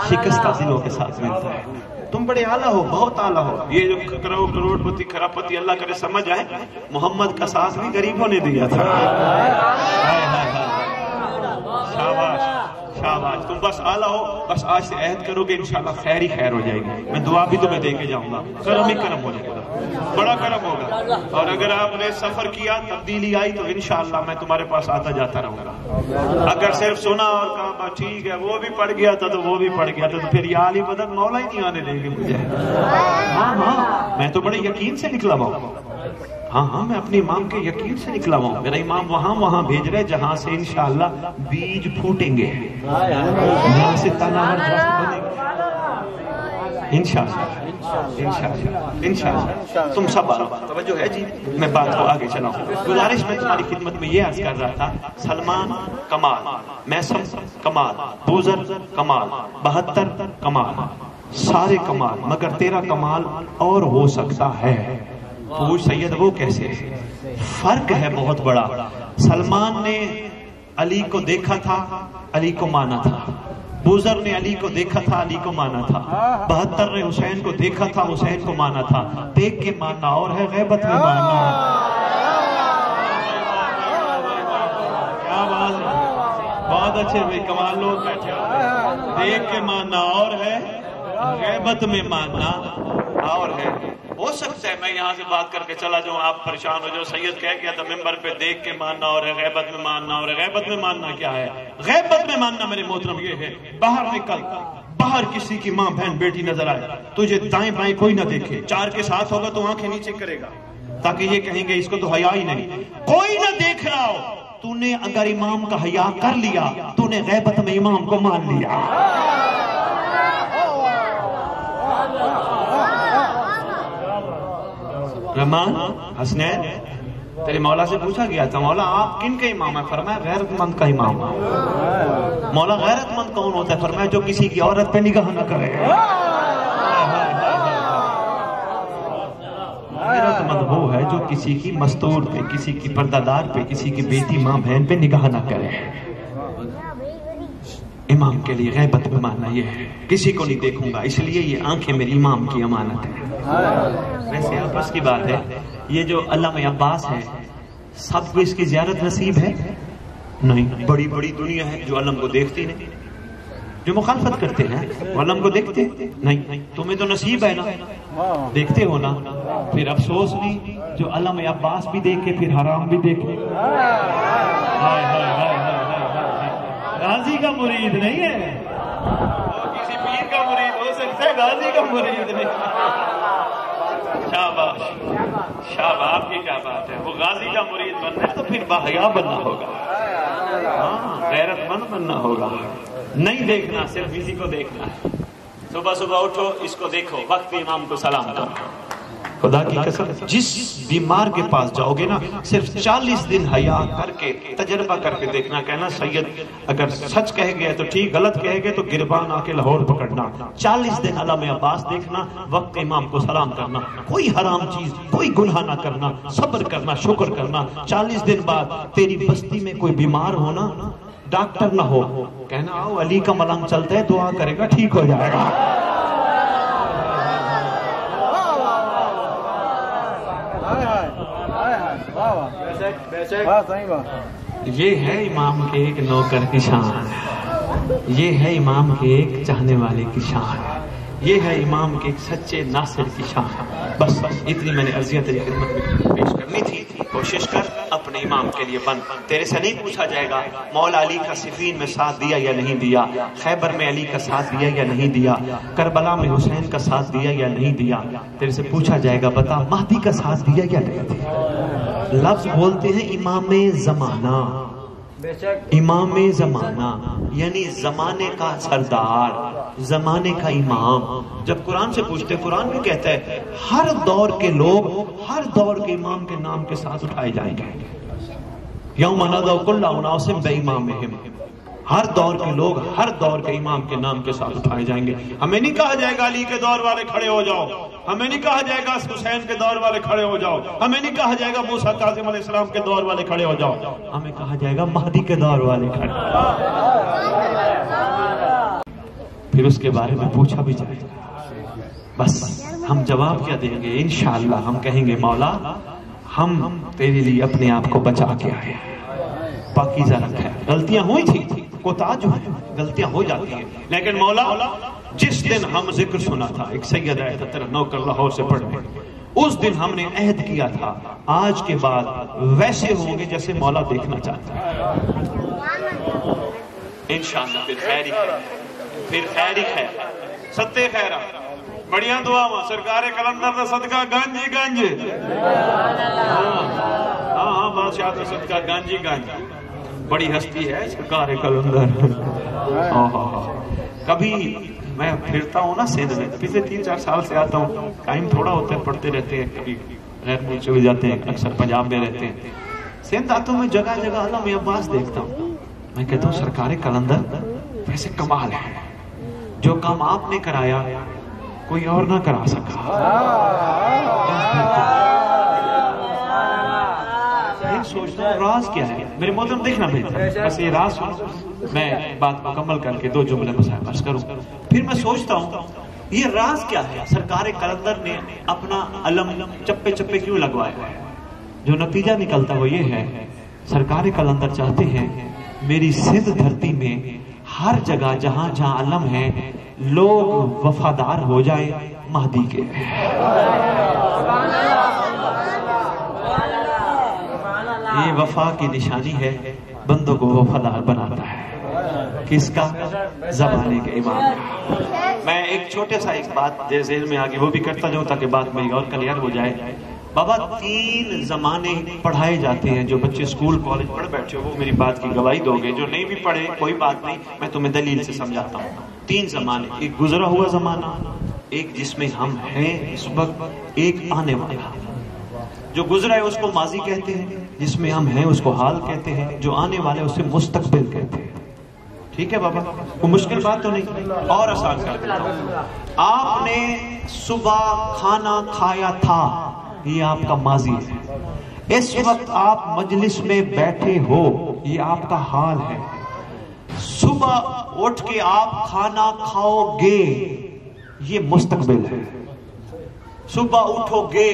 शिकस्ता दिलों के साथ मिलता है। तुम बड़े आला हो, बहुत आला हो। ये जो करोड़ करोड़पति खरापति अल्लाह करे, समझ आए, मोहम्मद का साथ भी गरीबों ने दिया था। शाबाश। शाबाश तुम बस आला हो, बस आज से अहद करोगे, इंशाल्लाह खैर ही खैर हो जाएगी। मैं दुआ भी तुम्हें दे के जाऊँगा। करम ही करम हो जाएगा। बड़ा करम होगा। और अगर आपने सफ़र किया, तब्दीली आई तो इंशाल्लाह मैं तुम्हारे पास आता जाता रहूँगा। अगर सिर्फ़ सुना और कहा ठीक है, वो भी पड़ गया था तो वो भी पड़ गया था तो फिर ये आली बदन मौला ही नहीं आने देंगे मुझे। हाँ हाँ। मैं तो बड़े यकीन से निकला हुआ हाँ हाँ मैं अपने इमाम के यकीन से निकला हुआ मेरा इमाम वहाँ वहाँ भेज रहे जहाँ से इंशाल्लाह बीज फूटेंगे। जहाँ से तनावर तुम सब तवज्जो है जी? मैं बात को आगे चलाऊं। गुजारिश में तुम्हारी खिदमत में ये अर्ज़ कर रहा था, सलमान कमाल, मैसम कमाल, बूजर कमाल, बहत्तर कमाल, सारे कमाल, मगर तेरा कमाल और हो सकता है। पूछ सैयद वो कैसे? फ़र्क है बहुत बड़ा। सलमान ने अली को देखा था अली को माना था। बुजर ने अली को देखा था अली को माना था। बहत्तर ने हुसैन को देखा था हुसैन को माना था। देख के मानना और है गैबत में मानना क्या बात है बहुत अच्छे भाई कमाल लोग बैठे देख के मानना और है गैबत में मानना और है। हो सकता है मैं यहाँ से बात करके चला जाऊँ, आप परेशान हो जाओ। सैयद कह गया था, मेंबर पे देख के मानना और गैबत में मानना, और गैबत में मानना क्या है? गैबत में मानना मेरे मोहतरम ये है, बाहर निकल, बाहर किसी की माँ, बहन, बेटी नज़र आए, तुझे दाएँ बाएँ कोई ना देखे, चार के साथ होगा तो आँखें नीचे करेगा, ताकि ये कहेंगे, इसको तो हया ही नहीं। कोई ना देख रहा हो, तूने अगर इमाम का हया कर लिया, तूने गैबत में इमाम को मान लिया। रहमान हसनैन, तेरे मौला से पूछा गया था, मौला, आप किन का इमाम है? फरमाया, गैरतमंद का इमाम मौला, गैरतमंद कौन होता है? फरमाया, जो किसी की औरत पे निगाह न करे। गैरतमंद वो है जो किसी की मस्तूर पे, किसी की पर्दादार पे, किसी की बेटी, माँ, बहन पे निगाह न करे। इमाम के लिए गैबत में मानना ये है। किसी को नहीं देखूँगा, इसलिए ये आँखें मेरी इमाम की अमानत है। वैसे आपस की बात है, ये जो अल्लाह अब्बास है सबको इसकी जियारत नसीब है? नहीं, बड़ी बड़ी दुनिया है जो अलम को देखती नहीं। जो मुखालफत करते हैं अलम को देखते? नहीं, तुम्हें तो नसीब है ना? देखते हो ना? फिर अफसोस नहीं, जो अलम अब्बास भी देखे, फिर हराम भी देखे। हाय हाय हाय हाय। गाजी का मुरीद नहीं है। वो किसी पीर का मुरीद हो सकता है गाजी का मुरीद नहीं। शाबाश। शाबाश, आपकी क्या बात है? वो गाजी का मुरीद बनना है तो फिर बाहया बनना होगा। हाँ गैरतमंद बनना होगा। नहीं देखना, सिर्फ़ इसी को देखना है। सुबह सुबह उठो, इसको देखो, वक्त इमाम को सलाम करो। खुदा की कसम, जिस बीमार के पास जाओगे ना, सिर्फ़ 40 दिन हया करके, तजर्बा करके देखना, कहना, सैयद, अगर सच कह गया तो ठीक, गलत कह गए तो गिरबान आके लाहौर पकड़ना। 40 दिन अला में अब्बास देखना, वक्त इमाम को सलाम करना, कोई हराम चीज़, कोई गुनाह ना करना, सब्र करना, शुक्र करना। 40 दिन बाद तेरी बस्ती में कोई बीमार होना डॉक्टर ना हो, कहना, आओ अली का मलंग चलता है, दुआ करेगा, ठीक हो जाएगा। ये है इमाम के एक नौकर की शान। ये है इमाम के एक चाहने वाले की शान। ये है इमाम के एक सच्चे नासिर की शान। बस बस, इतनी मैंने अर्जिया तेरी पेश करनी थी, कोशिश कर, अपने इमाम के लिए बन। तेरे से नहीं पूछा जाएगा, मौला अली का सिफीन में साथ दिया या नहीं दिया, खैबर में अली का साथ दिया या नहीं दिया, करबला में हुसैन का साथ दिया या नहीं दिया, तेरे से पूछा जाएगा, बता, महदी का साथ दिया या नहीं दिया। लफ्ज बोलते हैं इमाम जमाना इमाम जमाना यानी जमाने का सरदार, जमाने का इमाम। जब कुरान से पूछते, कुरान भी कहता है, हर दौर के लोग, हर दौर के इमाम के नाम के साथ उठाए जाएँगे। यौम नदकुल्लाउनासिम बेईमाम हर दौर के लोग हर दौर के इमाम के नाम के साथ उठाए जाएँगे। हमें नहीं कहा जाएगा अली के दौर वाले खड़े हो जाओ। हमें नहीं कहा जाएगा हुसैन के दौर वाले खड़े हो जाओ। हमें नहीं कहा जाएगा मूसा काजिम इस्लाम के दौर वाले खड़े हो जाओ। हमें कहा जाएगा महदी के दौर वाले खड़े। फिर उसके बारे में पूछा भी जाएगा बस हम जवाब क्या देंगे? इनशाला हम कहेंगे, मौला, हम तेरे लिए अपने आप को बचा के आए पाकिजा रखा है गलतियाँ हुई थी? कोता जो है, गलतियाँ हो जाती है। लेकिन मौला, जिस दिन हम ज़िक्र सुना था, एक सैयद आया था, तेरा नौकर लाहौर से पढ़ने। उस दिन हमने अहद किया था, आज के बाद वैसे होंगे जैसे मौला देखना चाहता है। इंशाल्लाह, फिर खैर ही फिर खैर ही सत्य खैरा। बड़िया दुआवा सरकार कलंदर का सदका गंज। ही गंज हाँ हाँ बादशाह का सदका गंज ही गंज। बड़ी हस्ती है, सरकार कलंदर कभी मैं फिरता हूँ ना सिंध में, पिछले तीन चार साल से आता हूँ। टाइम थोड़ा होता है, पढ़ते रहते हैं, कभी गैर मुल्क चले जाते हैं, अक्सर पंजाब में रहते हैं। सिंध आता हूँ मैं जगह जगह अल्लाह मैं अब्बास देखता हूँ। मैं कहता हूँ, सरकार कलंदर वैसे कमाल है। जो काम आपने कराया, कोई और ना करा सका। राज क्या है? मेरे मोहतरम देखना बेहतर बस ये राज सुनो। मैं बात मुकम्मल करके दो जुमले करूँ। फिर मैं सोचता हूँ, ये राज क्या है? सरकार कलंदर ने अपना अलम चप्पे चप्पे क्यों लगवाया जो नतीजा निकलता वो ये है, सरकार कलंदर चाहते हैं, मेरी सिद्ध धरती में हर जगह जहाँ जहाँ अलम है, लोग वफादार हो जाए, महदी के। ये वफा की निशानी है, बंदों को वफादार बनाता है। किसका? जमाने के इमाम। मैं एक छोटे सा एक बात जेल में आगे वो भी करता जाऊँ ताकि बात मेरी और क्लियर हो जाए। बाबा, तीन जमाने पढ़ाए जाते हैं जो बच्चे स्कूल, कॉलेज पढ़ बैठे हो, वो मेरी बात की गवाही दोगे। जो नहीं भी पढ़े, कोई बात नहीं, मैं तुम्हें दलील से समझाता हूँ। तीन जमाने, एक गुजरा हुआ जमाना, एक जिसमें हम हैं इस वक्त, एक आने वाला। जो गुजरा है उसको माजी कहते हैं, जिसमें हम हैं उसको हाल कहते हैं, जो आने वाले उसे मुस्तकबिल कहते हैं। ठीक है बाबा? कोई मुश्किल बात तो नहीं? और आसान कर देता आपने सुबह खाना खाया था, ये आपका माजी है। इस वक्त आप मजलिस में बैठे हो, ये आपका हाल है। सुबह उठ के आप खाना खाओगे, ये मुस्तकबिल है। सुबह उठोगे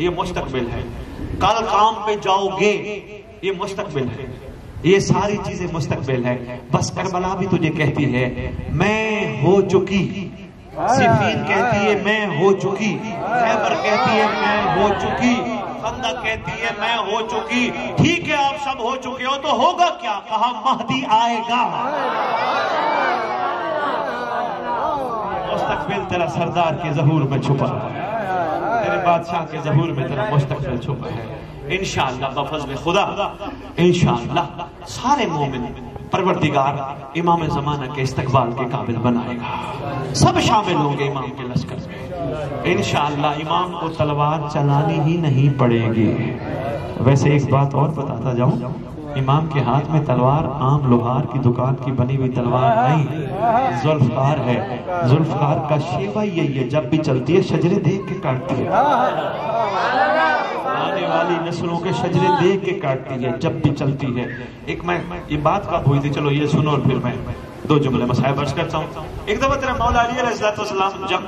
ये मुस्तकबिल है। कल काम पे जाओगे, ये मुस्तकबिल है। ये सारी चीज़ें मुस्तकबिल है। बस करबला भी तुझे कहती है, मैं हो चुकी। सिफीन कहती है, मैं हो चुकी। खैबर कहती है, मैं हो चुकी। कहती है, मैं हो चुकी। ठीक है, आप सब हो चुके हो तो होगा क्या? कहा महदी आएगा? मुस्तकबिल तेरा सरदार के जहूर में छुपा। है बादशाह के जहूर में तेरा मुस्तकबिल छुपा है। इनशाला बफज में खुदा। इनशाला सारे मोमिन परवरदिगार इमाम जमाना के इस्तकबाल के काबिल बनाएगा। सब शामिल होंगे इमाम के लश्कर में इनशाला इमाम को तलवार चलानी ही नहीं पड़ेगी। वैसे एक बात और बताता जाऊँ इमाम के हाथ में तलवार, आम लोहार की दुकान की बनी हुई तलवार नहीं, जुल्फकार है। जुल्फकार का शेवा यही है, जब भी चलती है, शजरे देख के काटती है। आने वाली नस्लों के शजरे देख के काटती है, जब भी चलती है। एक मैं, ये बात कब हुई थी? चलो, ये सुनो और फिर मैं दो जुमले मसाइब अर्ज़ करता हूँ। एक दफ़ा तेरा मौला अली सलाम जंग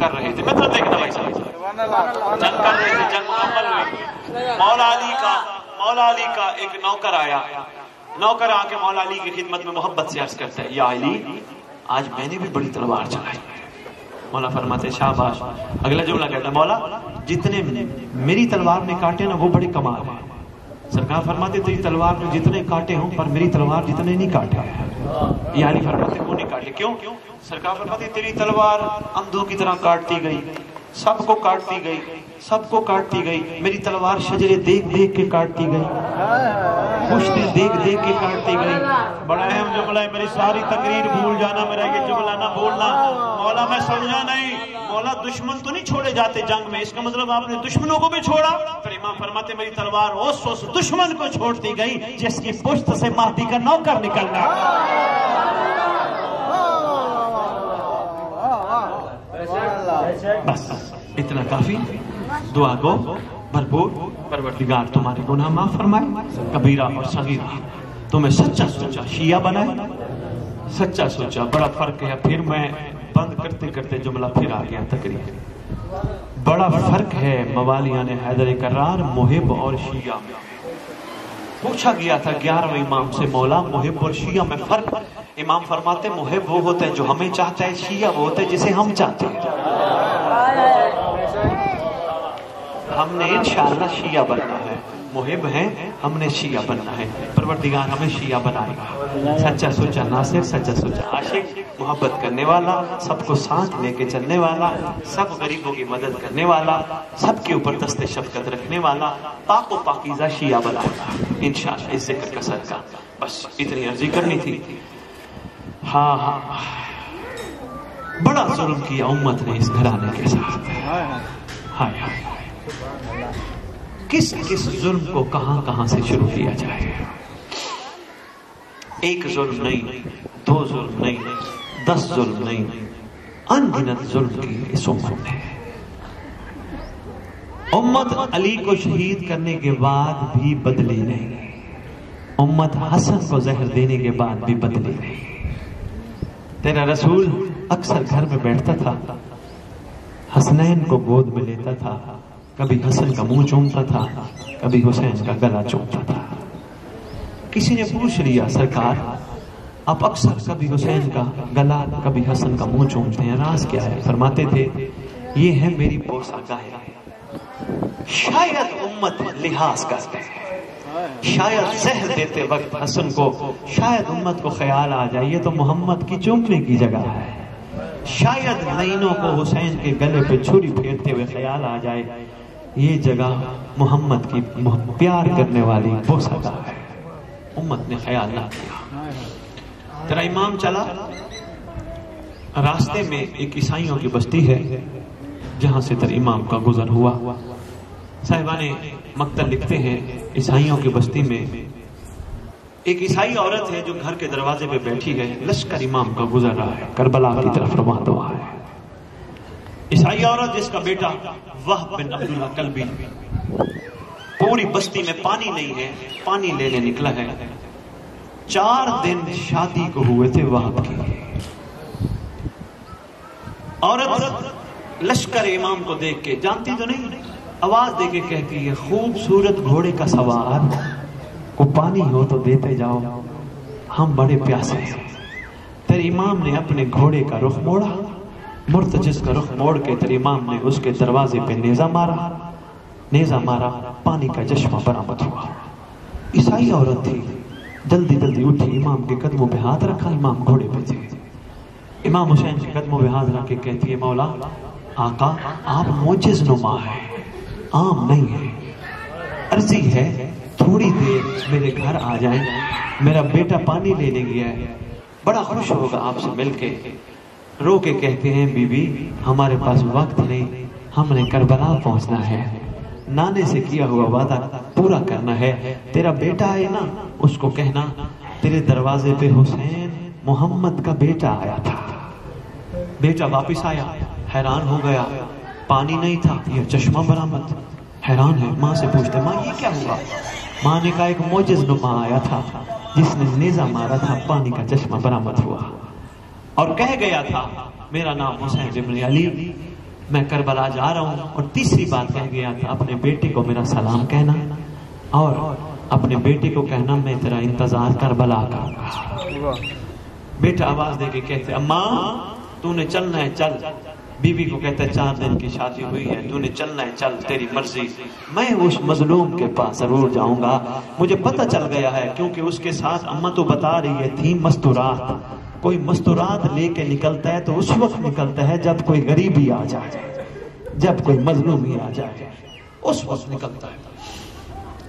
कर रहे थे। मतलब देखना भाई साहब। जंग कर रहे थे, जंग मौला अली का मौला अली का एक नौकर आया। नौकर आके मौला अली की खिदमत में मोहब्बत से अर्ज़ करता है, या अली, आज मैंने भी बड़ी तलवार चलाई। मौला फरमाते शाबाश। अगला जुमला कहता है, मौला, जितने मेरी तलवार ने काटे ना, वो बड़े कमाल है। सरकार फरमाते, तेरी तलवार में जितने काटे हों, पर मेरी तलवार जितने नहीं काटे यानी फरमाते, वो नहीं काटे। क्यों? सरकार फरमाते, तेरी तलवार अंधों की तरह काटती गई, सबको काटती गई। सबको काटती गई। मेरी तलवार शजरे देख देख के काटती गई। पुश्ते देख देख के काटती गई। बड़ा अहम जुमला है, मेरी सारी तकरीर भूल जाना, मेरा ये जुमला ना बोलना। मौला, मैं समझा नहीं। मौला, दुश्मन तो नहीं छोड़े जाते जंग में। इसका मतलब आपने दुश्मनों को भी छोड़ा। फिर इमाम फरमाते, मेरी तलवार उस उस दुश्मन को छोड़ती गई, जिसकी पुश्त से माटी का नौकर निकलना। बस, इतना काफ़ी। दुआ को भरपूर परवरदिगार तुम्हारे गुनाह माफ़ फरमाए, कबीरा और सगीरा। तुम्हें सच्चा सोचा शिया बनाए, सच्चा सोचा बड़ा फ़र्क है। फिर मैं बंद करते करते जुमला फिर आ गया तकरीर। बड़ा फ़र्क है मवालिया ने हैदर करार, मुहिब और शिया पूछा गया था ग्यारहवें इमाम से, मौला मुहिब और शिया में फ़र्क? इमाम फरमाते, मुहिब वो होते हैं जो हमें चाहता है, शिया वो होते हैं जिसे हम चाहते हैं। हमने इंशाल्लाह शिया बनना है। मुहिब है, हमने शिया बनना है। परवरदिगार हमें शिया बनाएगा। सच्चा सोचा नासिर, सच्चा सोचा आशिक, मोहब्बत करने वाला, सबको साथ लेके चलने वाला, सब गरीबों की मदद करने वाला, सबके ऊपर दस्ते शफकत रखने वाला, पाको पाकिजा शिया बनाएगा। इन इस ज़िक्र का सदका। बस इतनी अर्जी करनी थी। हाँ हाँ। बड़ा जुल्म किया उम्मत ने इस घराने के साथ। हाय हाय। किस किस जुल्म को कहाँ कहाँ से शुरू किया जाए? एक जुल्म नहीं, दो जुल्म नहीं, दस जुल्म नहीं, अनगिनत जुल्म की इस उम्मत ने। उम्मत अली को शहीद करने के बाद भी बदली नहीं। उम्मत हसन को जहर देने के बाद भी बदली नहीं। तेरा रसूल अक्सर घर में बैठता था, हसनैन को गोद में लेता था कभी हसन का मुँह चूमता था, कभी हुसैन का गला चूमता था। किसी ने पूछ लिया, सरकार, आप अक्सर कभी हुसैन का गला, कभी हसन का मुँह चूमते हैं राज क्या है? फरमाते थे, ये है मेरी पोशाकाएँ शायद उम्मत लिहाज करते हैं। शायद जहर देते वक्त हसन को, शायद उम्मत को ख्याल आ जाए, ये तो मोहम्मद की चूमने की जगह है। शायद नईनों को हुसैन के गले पे छुरी फेरते हुए ख्याल आ जाए ये जगह मोहम्मद की प्यार करने वाली पोसका है। उम्मत ने ख्याल ना किया। तेरा इमाम चला। रास्ते में एक ईसाइयों की बस्ती है, जहाँ से तेरा इमाम का गुजर हुआ। साहिबाने मक्तल लिखते हैं, ईसाइयों की बस्ती में एक ईसाई औरत है जो घर के दरवाजे पे बैठी है, लश्कर इमाम का गुजर रहा है, करबला की तरफ़ रवा दुआ है। ईसाई औरत जिसका बेटा, वह बिन अब्दुल्ला कलबी। पूरी बस्ती में पानी नहीं है, पानी लेने निकला है। चार दिन शादी को हुए थे वहाँ की। औरत लश्कर इमाम को देख के, जानती तो नहीं, आवाज़ दे के कहती है, खूबसूरत घोड़े का सवार, को पानी हो तो देते जाओ। हम बड़े प्यासे हैं। तेरे इमाम ने अपने घोड़े का रुख मोड़ा मुर्तजिस का रुख मोड़ के तेरे इमाम ने उसके दरवाजे पे नेजा मारा। नेजा मारा, पानी का चश्मा बरामद हुआ। ईसाई औरत थी। जल्दी जल्दी उठी, इमाम के कदमों पे हाथ रखा, इमाम घोड़े पे थे। इमाम हुसैन के कदमों पे हाथ रख के कहती है, मौला, आका, आप मोजिज नुमा है, आम नहीं है। अर्जी है, थोड़ी देर मेरे घर आ जाए। मेरा बेटा पानी लेने गया है। बड़ा खुश होगा आपसे मिलके। रो के कहते हैं, बीबी, हमारे पास वक्त नहीं, हमने करबला पहुँचना है। नाने से किया हुआ वादा पूरा करना है। तेरा बेटा है ना, उसको कहना, तेरे दरवाजे पे हुसैन मोहम्मद का बेटा आया था। बेटा वापस आया, हैरान हो गया। पानी नहीं था, यह चश्मा बरामद। हैरान है, माँ से पूछते, माँ, ये क्या हुआ? माँ ने कहा, एक मोजिज नुमा आया था, जिसने नेजा मारा था, पानी का चश्मा बरामद हुआ। और कह गया था, मेरा नाम हुसैन इब्न अली, मैं करबला जा रहा हूँ। और तीसरी बात कह गया था, अपने बेटे को मेरा सलाम कहना और अपने बेटे को कहना, मैं तेरा इंतज़ार करबला का। बेटा आवाज़ दे के कहते, अम्मा, तूने चलना है, चल। बीवी को कहता है चार दिन की शादी हुई है, तूने चलना है, चल, तेरी मर्ज़ी। मैं उस मजलूम के पास ज़रूर जाऊँगा। मुझे पता चल गया है, क्योंकि उसके साथ अम्मा तो बता रही है, थी मस्तुरात। कोई मस्तुरात लेके निकलता है तो उस वक्त निकलता है जब कोई गरीबी आ जाए, जब कोई मजलूमी आ जाए। उस वक्त निकलता है।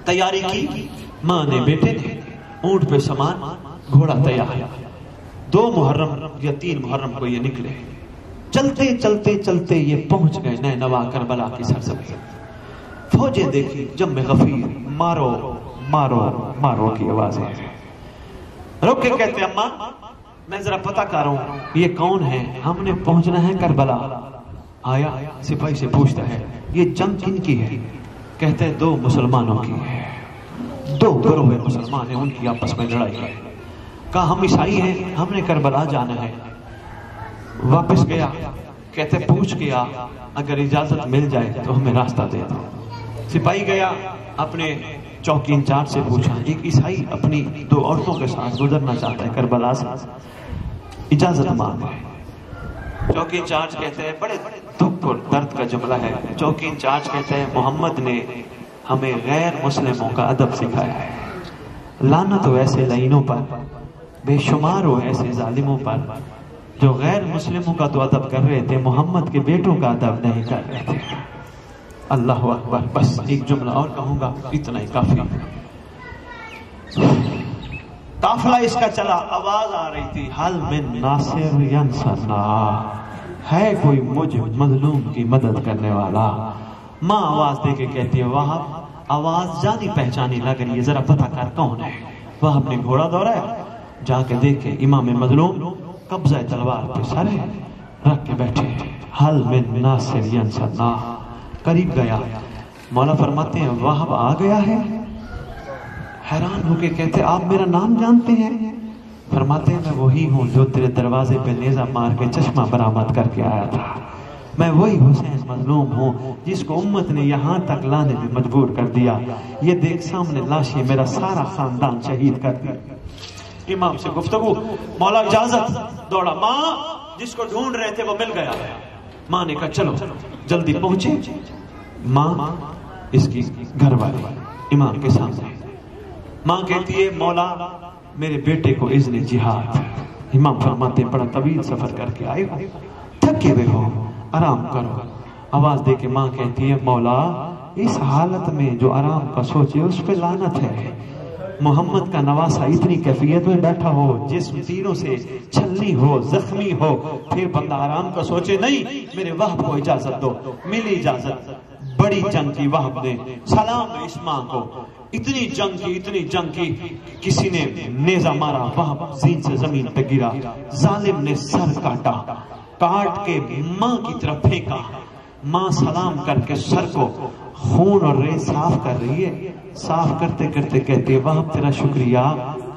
तैयारी की, माँ ने बेटे ने ऊँट पे सामान, घोड़ा तैयार। दो मुहर्रम या तीन मुहर्रम को ये निकले। चलते चलते चलते ये पहुँच गए नए नवा करबला की सरसबी फौजें देखी जब में गफीर, मारो मारो मारो की आवाज़ें। रुक के कहते अम्मा मैं जरा पता कर रहा हूँ ये कौन है? हमने पहुँचना है करबला। आया, सिपाही से पूछता है, ये जंग किन की है? कहते हैं, दो मुसलमानों की है। दो ग्रोह मुसलमान है, उनकी आपस में लड़ाई है। कहा, हम ईसाई हैं, हमने करबला जाना है। वापस गया, कहते, पूछ गया, अगर इजाज़त मिल जाए तो हमें रास्ता दे दो। सिपाही गया, अपने चौकी इंचार्ज से पूछा, एक ईसाई अपनी दो औरतों के साथ गुजरना चाहता है करबला से। इजाज़त मांग। चौकी इंचार्ज कहते हैं, बड़े दुख और दर्द का जुमला है। चौकी इंचार्ज कहते हैं, मोहम्मद ने हमें गैर मुस्लिमों का अदब सिखाया है। लानत हो ऐसे लाइनों पर, बेशुमार हो ऐसे जालिमों पर, जो गैर मुस्लिमों का तो अदब कर रहे थे, मोहम्मद के बेटों का अदब नहीं कर रहे थे। अल्लाह अकबर। बस एक जुमला और कहूँगा, इतना ही काफ़ी। काफला इसका चला, आवाज़ आ रही थी, हल में नासिर है कोई मुझ मजलूम की मदद करने वाला? माँ आवाज़ दे के कहती है, वहाँ, आवाज़ जानी पहचानी लग रही है, जरा पता कर कौन है? वह अपने घोड़ा दौड़ाया जाके देखे, इमाम मजलूम कब्जा तलवार पे सरे रख के बैठे हल में नासिर करीब गया। मौला फरमाते हैं, वहाँ आ गया है? हैरान होके कहते, आप मेरा नाम जानते हैं? फरमाते हैं, मैं वही हूँ जो तेरे दरवाजे पे नेजा मार के चश्मा बरामद करके आया था। मैं वही हुसैन मजलूम हूँ जिसको उम्मत ने यहाँ तक लाने में मजबूर कर दिया। ये देख सामने लाशी मेरा सारा खानदान शहीद कर दिया। इमाम से गुफ्तगु, मौला इजाज़त, दौड़ा। माँ, जिसको ढूंढ रहे थे वो मिल गया। माँ ने कहा, चलो, जल्दी पहुँचे। माँ, इसकी घर वाली, इमाम के सामने। माँ कहती है मौला, मेरे बेटे को इज्न जिहाद। इमाम फरमाते बड़ा तवील सफ़र करके आए हो। थके हुए हो, आराम करो। आवाज़ दे के माँ कहती है, मौला, इस हालत में जो आराम का सोचे, उस पर लानत है। मोहम्मद का नवासा इतनी कैफियत में बैठा हो जिस तीरों से छलनी हो, जख्मी हो, फिर बंदा आराम का सोचे, नहीं, मेरे वहब को इजाज़त दो मिली इजाज़त। बड़ी जंग की वहब ने, सलाम इस माँ को। इतनी जंग की, इतनी जंग की, किसी ने नेजा मारा, वह जीन से ज़मीन पे गिरा। जालिम ने सर काटा, काट के माँ की तरफ़ फेंका। माँ सलाम करके सर को खून और रेत साफ़ कर रही है। साफ़ करते करते कहते वाह तेरा शुक्रिया,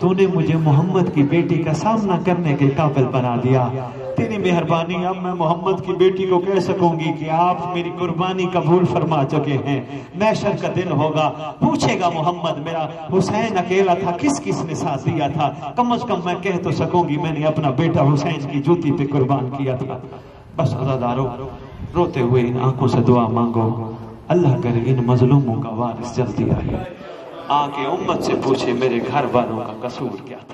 तूने मुझे मोहम्मद की बेटी का सामना करने के काबिल बना दिया। तेरी मेहरबानी। अब मैं मोहम्मद की बेटी को कह सकूँगी कि आप मेरी कुर्बानी कबूल फरमा चुके हैं। मैशर का दिन होगा। पूछेगा मोहम्मद, मेरा हुसैन अकेला था, किस किस ने साथ दिया था? कम अज कम मैं कह तो सकूँगी, मैंने अपना बेटा हुसैन की जूती पे कुर्बान किया था। बस अजादारो रोते हुए इन आँखों से दुआ मांगो। अल्लाह करे इन मजलूमों का वारिस जल्दी आए। आके उम्मत से पूछे, मेरे घर वालों का कसूर क्या था?